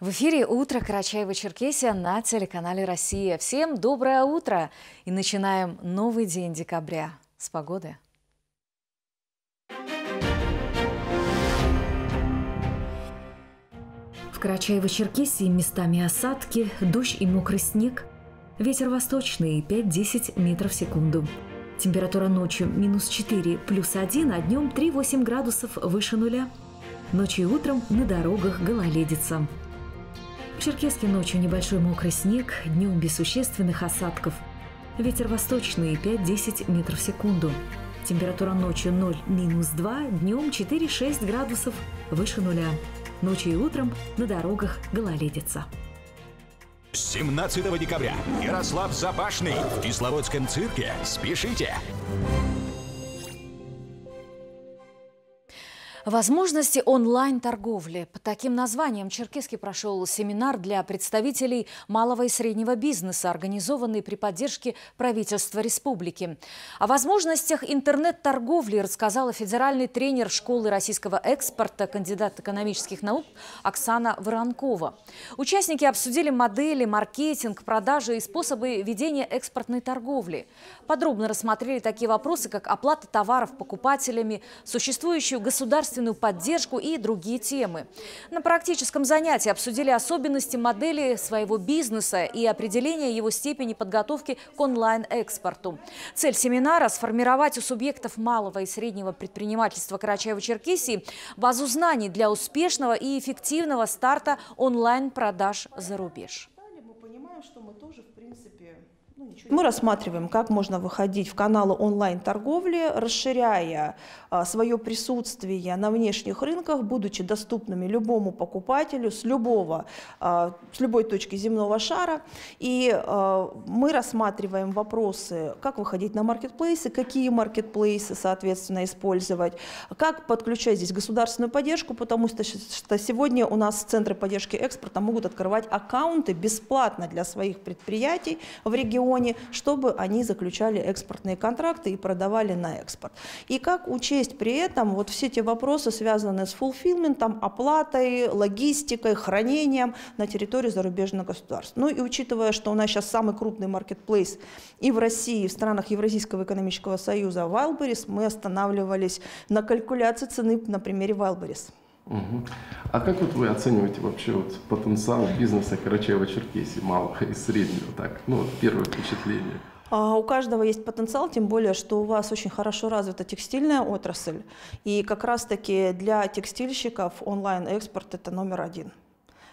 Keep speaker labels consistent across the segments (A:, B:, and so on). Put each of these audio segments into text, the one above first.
A: В эфире «Утро Карачаева-Черкесия» на телеканале «Россия». Всем доброе утро! И начинаем новый день декабря с погоды. В Карачаево-Черкесии местами осадки, дождь и мокрый снег. Ветер восточный 5-10 метров в секунду. Температура ночью минус 4 плюс 1, а днем 3-8 градусов выше нуля. Ночью и утром на дорогах гололедица. В Черкеске ночью небольшой мокрый снег, днем без существенных осадков. Ветер восточный 5-10 метров в секунду. Температура ночью 0 минус 2, днем 4-6 градусов выше нуля. Ночью и утром на дорогах гололедица.
B: 17 декабря Ярослав Запашный в Кисловодском цирке. Спешите!
A: Возможности онлайн-торговли. Под таким названием Черкесский прошел семинар для представителей малого и среднего бизнеса, организованный при поддержке правительства республики. О возможностях интернет-торговли рассказала федеральный тренер школы российского экспорта, кандидат экономических наук Оксана Воронкова. Участники обсудили модели, маркетинг, продажи и способы ведения экспортной торговли. Подробно рассмотрели такие вопросы, как оплата товаров покупателями, существующую государственную государственную поддержку и другие темы. На практическом занятии обсудили особенности модели своего бизнеса и определение его степени подготовки к онлайн-экспорту. Цель семинара – сформировать у субъектов малого и среднего предпринимательства Карачаева-Черкесии базу знаний для успешного и эффективного старта онлайн-продаж за рубеж. Мы понимаем, что мы тоже, в
C: принципе, мы рассматриваем, как можно выходить в каналы онлайн-торговли, расширяя а, свое присутствие на внешних рынках, будучи доступными любому покупателю с, любого, а, с любой точки земного шара. И а, мы рассматриваем вопросы, как выходить на маркетплейсы, какие маркетплейсы, соответственно, использовать, как подключать здесь государственную поддержку, потому что сегодня у нас центры поддержки экспорта могут открывать аккаунты бесплатно для своих предприятий в регионе, регионе, чтобы они заключали экспортные контракты и продавали на экспорт. И как учесть при этом вот все эти вопросы, связанные с фулфилментом, оплатой, логистикой, хранением на территории зарубежных государств. Ну и учитывая, что у нас сейчас самый крупный маркетплейс и в России, и в странах Евразийского экономического союза Wildberries, мы останавливались на калькуляции цены на примере Wildberries.
D: Угу. А как вот вы оцениваете вообще вот потенциал бизнеса Карачаева-Черкесии, малого и среднего, так, ну, первое впечатление?
C: А у каждого есть потенциал, тем более, что у вас очень хорошо развита текстильная отрасль. И как раз-таки для текстильщиков онлайн-экспорт – это номер один.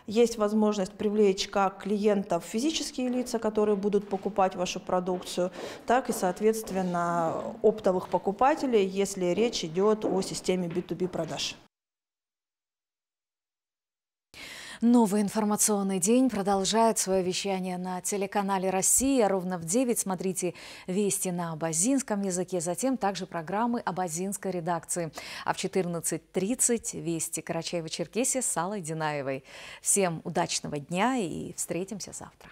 C: Есть возможность привлечь как клиентов физические лица, которые будут покупать вашу продукцию, так и, соответственно, оптовых покупателей, если речь идет о системе B2B продаж.
A: Новый информационный день продолжает свое вещание на телеканале «Россия». Ровно в 9 смотрите «Вести» на абазинском языке, затем также программы абазинской редакции. А в 14.30 «Вести» Карачаева-Черкесия с Аллой Динаевой. Всем удачного дня и встретимся завтра.